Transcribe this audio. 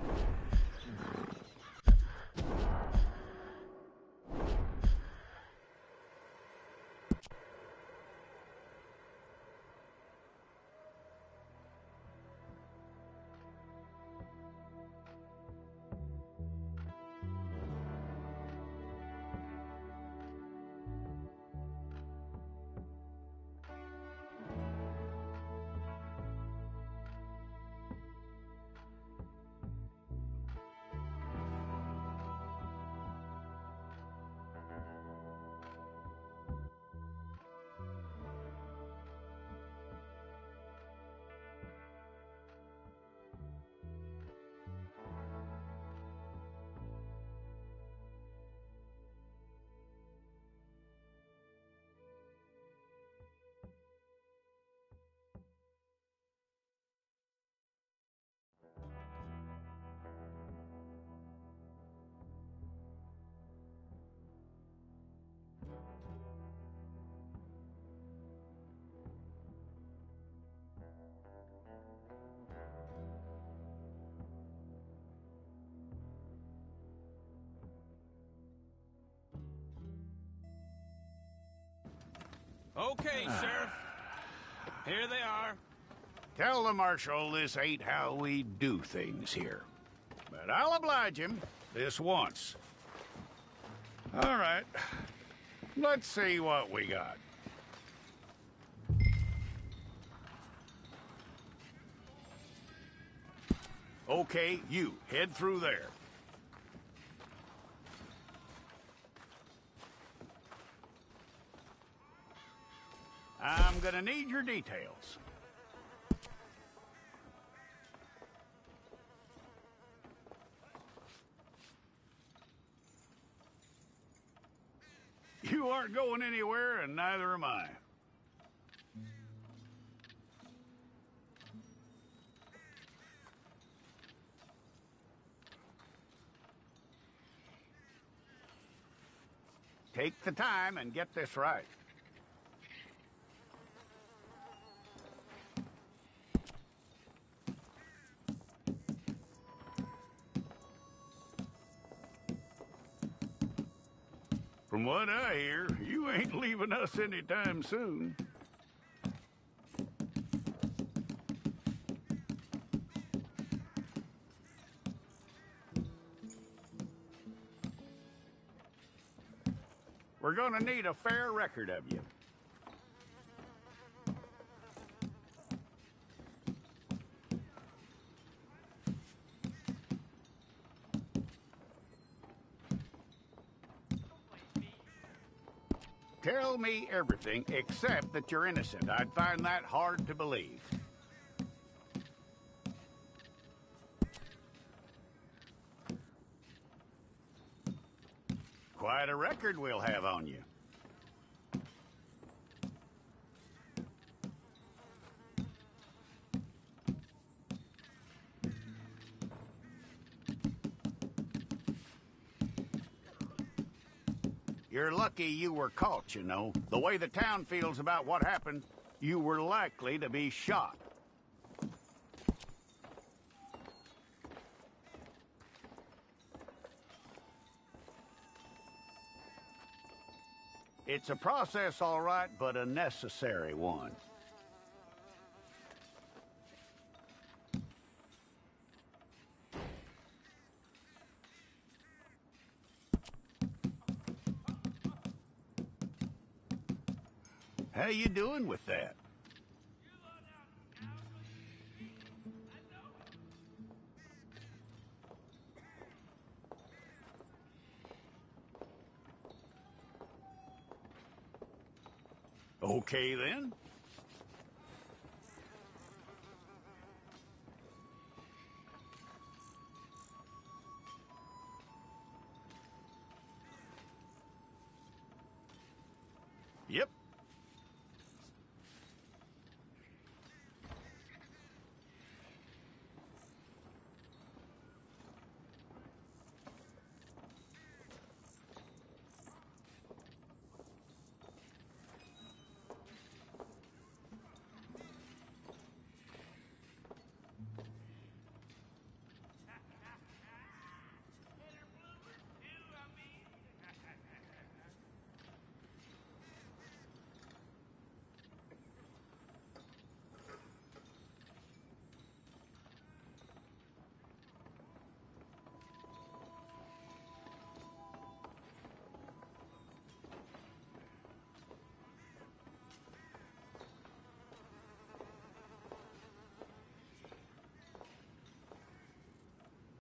あ! Okay, ah. Sheriff. Here they are. Tell the Marshal this ain't how we do things here. But I'll oblige him this once. All right. Let's see what we got. Okay, you, head through there. I'm gonna need your details. You aren't going anywhere, and neither am I. Take the time and get this right. From what I hear, you ain't leaving us anytime soon. We're gonna need a fair record of you. Tell me everything except that you're innocent. I'd find that hard to believe. Quite a record we'll have on you. You're lucky you were caught, you know. The way the town feels about what happened, you were likely to be shot. It's a process, all right, but a necessary one. How you doing with that? Okay, then. Yep,